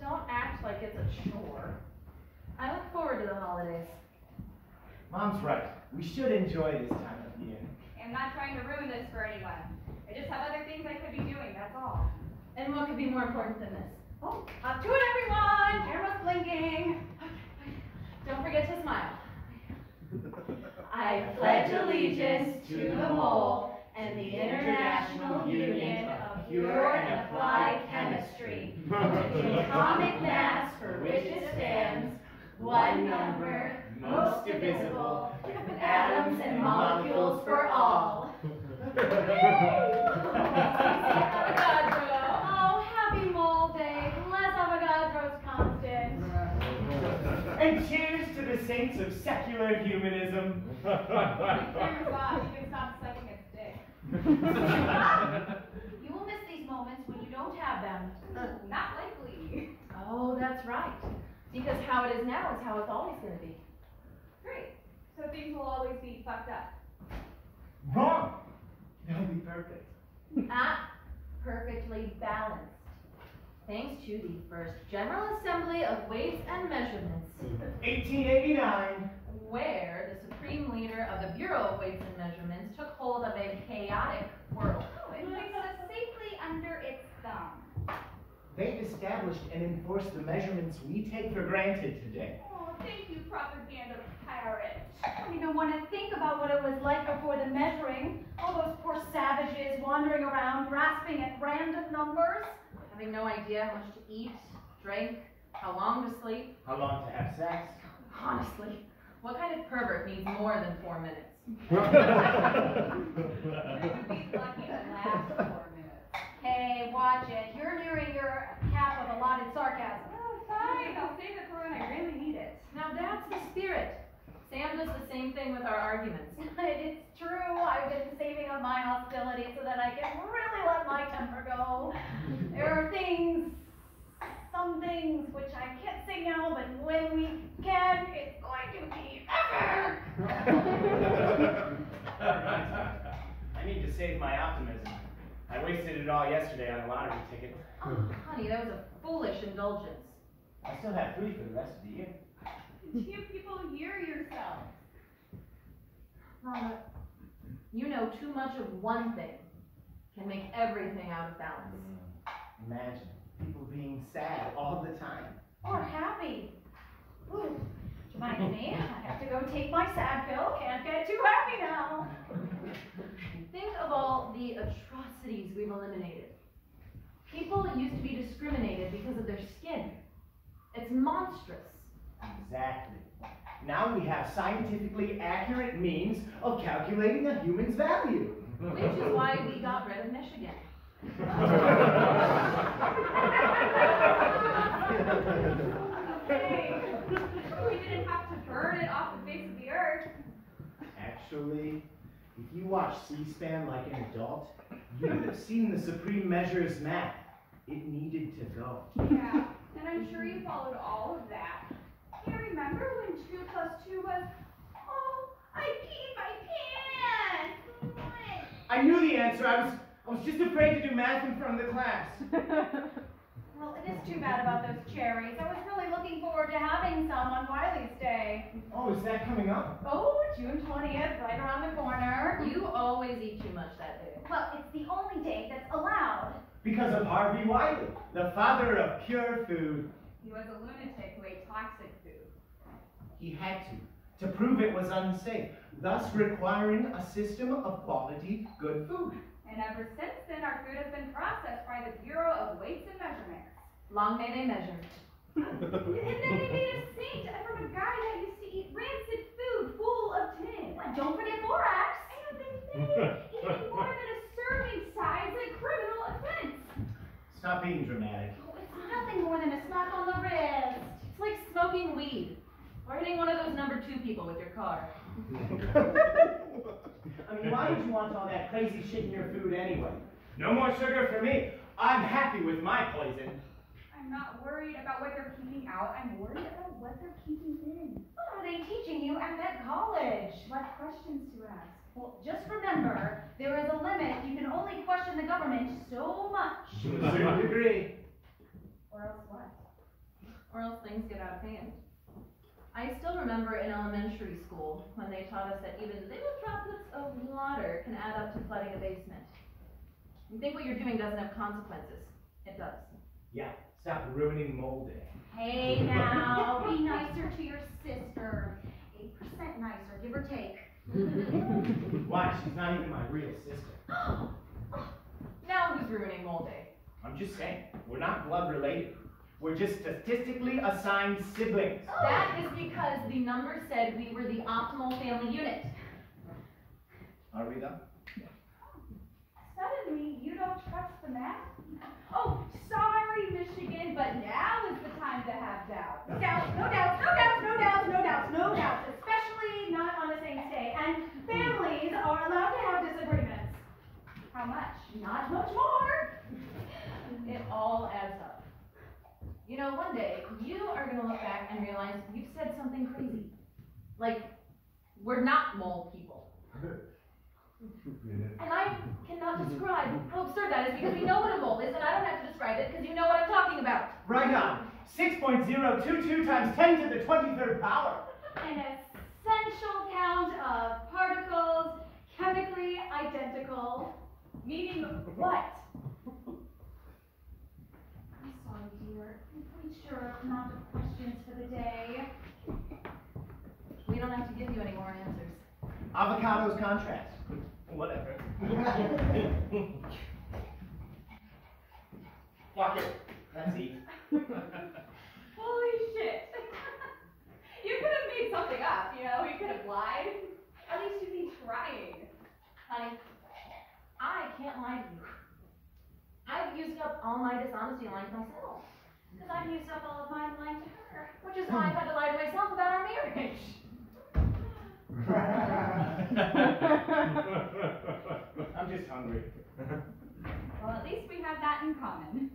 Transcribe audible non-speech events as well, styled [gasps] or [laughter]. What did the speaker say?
Don't act like it's a chore. I look forward to the holidays. Mom's right. We should enjoy this time of year. I'm not trying to ruin this for anyone. I just have other things I could be doing, that's all. And what could be more important than this? Oh, up to it, everyone! Camera's blinking. Don't forget to smile. [laughs] I pledge allegiance to the mole and the International Union of Pure and Applied Chemistry, to the atomic mass for which it stands, one number, most divisible, with atoms and molecules for all. [laughs] Oh, happy mole day. Bless Avogadro's constant. And cheers to the saints of secular humanism. Camera's off. You can stop sucking its dick. [laughs] You will miss these moments when you don't have them. Not likely. Oh, that's right. Because how it is now is how it's always gonna be. Great. So things will always be fucked up. Wrong. That'll be perfect. Ah, perfectly balanced. Thanks to the first General Assembly of Weights and Measurements, 1889. where the supreme leader of the Bureau of Weights and Measurements took hold of a chaotic world. Oh, it placed us safely under its thumb. They established and enforced the measurements we take for granted today. Oh, thank you, propaganda parrot. I don't even want to think about what it was like before the measuring. All those poor savages wandering around, grasping at random numbers. Having no idea how much to eat, drink, how long to sleep. How long to have sex? Honestly, what kind of pervert needs more than four minutes? [laughs] It would be lucky to last four minutes. Hey, watch it. You're nearing your cap of allotted sarcasm. Oh, fine. I'll save it for when I really need it. Now that's the spirit. Sam does the same thing with our arguments. [laughs] it's true. I've been saving up my hostility so that I can really let my temper go. There are things, some things which I can't say now, but when we can, it's going to be ever. [laughs] I need to save my optimism. I wasted it all yesterday on a lottery ticket. Oh, [sighs] honey, that was a foolish indulgence. I still have three for the rest of the year. You people hear yourself. You know too much of one thing can make everything out of balance. Mm. Imagine people being sad all the time. Or happy. Ooh, reminds me, I have to go take my sad pill. Can't get too happy now. Think of all the atrocities we've eliminated. People used to be discriminated because of their skin. It's monstrous. Exactly. Now we have scientifically accurate means of calculating a human's value. Which is why we got rid of Michigan. Hey, we didn't have to burn it off the face of the earth. Actually, if you watch C-SPAN like an adult, you would have seen the supreme measures math. It needed to go. Yeah, and I'm sure you followed all of that. You remember when two plus two was, oh, I peed my pants. I knew the answer. I was I was just afraid to do math in front of the class. [laughs] Well, it is too bad about those cherries. I was really looking forward to having some on Wiley's Day. Oh, is that coming up? Oh, June 20th, right around the corner. You always eat too much that day. Well, it's the only day that's allowed. Because of Harvey Wiley, the father of pure food. He was a lunatic who ate toxic food. He had to, to prove it was unsafe, thus requiring a system of quality, good food. And ever since then, our food has been processed by the Bureau of Weights and Measurements. Long may they measure. And then they made a saint from a guy that used to eat rancid food full of tin. And don't forget borax. And they made eating more than a serving size a criminal offense. Stop being dramatic. Oh, it's nothing more than a slap on the wrist. It's like smoking weed. Or hitting one of those number two people with your car. [laughs] I mean, why would you want all that crazy shit in your food anyway? No more sugar for me. I'm happy with my poison. I'm not worried about what they're keeping out. I'm worried about what they're keeping in. What are they teaching you at that college? What questions to ask? Well, just remember, there is a limit. You can only question the government so much. To a certain degree. Or else what? or else things get out of hand. I still remember in elementary school when they taught us that even little droplets of water can add up to flooding a basement. You think what you're doing doesn't have consequences. It does. Yeah, stop ruining mole day. Hey now, be nicer to your sister. Eight percent nicer, give or take. [laughs] Why? She's not even my real sister. [gasps] Now who's ruining Mole Day? I'm just saying, we're not blood related. We're just statistically assigned siblings. That is because the number said we were the optimal family unit. Are we though? Suddenly, you don't trust the math? Oh, sorry, Michigan, but now is the time to have doubts. Doubts, no doubts, no doubts, no doubts, no doubts, no doubts, especially not on a saint's day. And families are allowed to have disagreements. How much? Not much more. It all adds up. You know, one day, you are gonna look back and realize you've said something crazy. Like, we're not mole people. [laughs] And I cannot mm-hmm. describe how absurd that is because we know what a mole is and I don't have to describe it because you know what I'm talking about. Right on. 6.022 times 10 to the 23rd power. An essential count of particles chemically identical. Meaning what? [laughs] I'm sorry, dear. I'm pretty sure I'm out of questions for the day. We don't have to give you any more answers. Avogadro's constant. Whatever. [laughs] Fuck it. Let's eat. [laughs] Holy shit. [laughs] you could have made something up, you know? You could have lied. At least you'd be trying. Honey, I can't lie to you. I've used up all my dishonesty lines myself. Because I've used up all of mine lying to her. Which is why I've hmm. had to lie to myself about our marriage. [laughs] [laughs] I'm just hungry. Well, at least we have that in common.